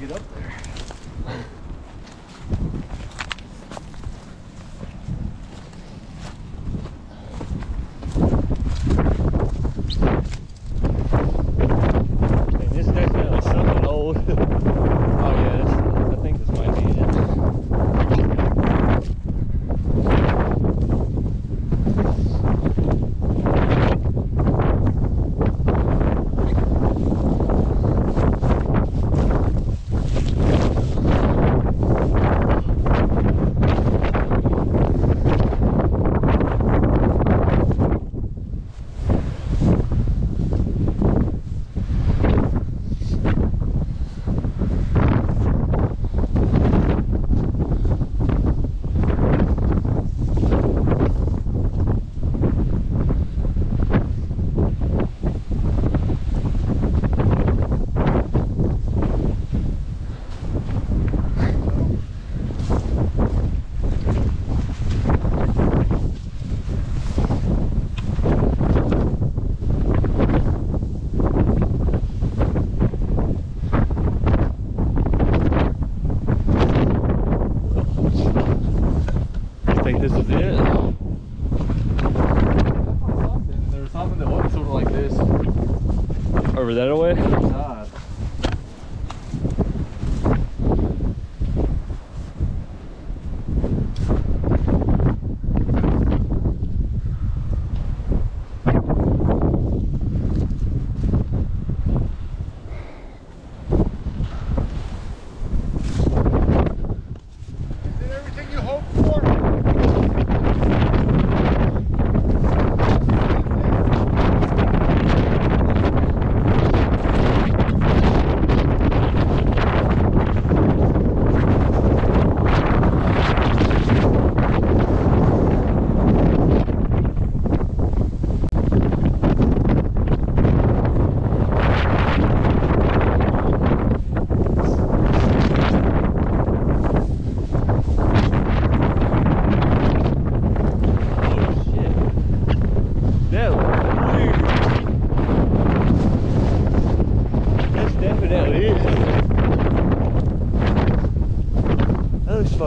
get up there.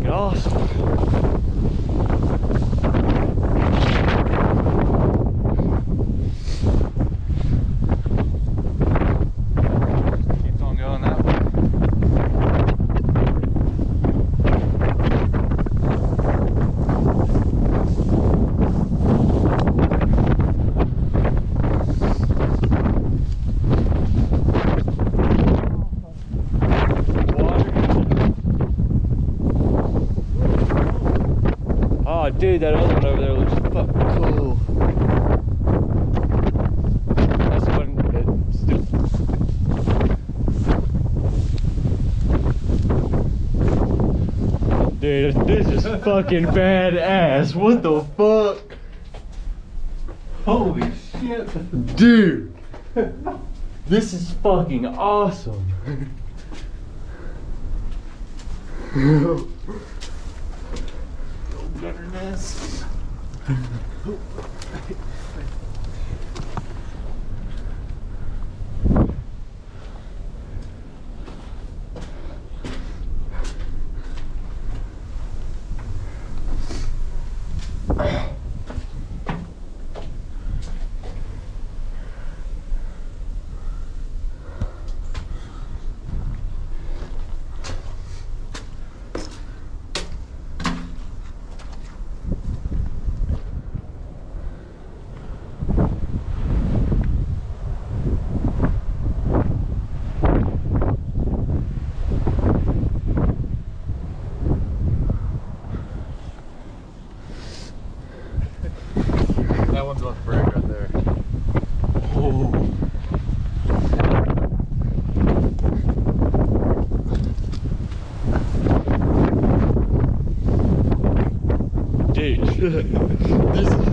fucking awesome. dude. This is fucking badass. What the fuck? Holy shit. Dude. This is fucking awesome. Gutter. this is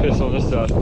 pessoal da cidade.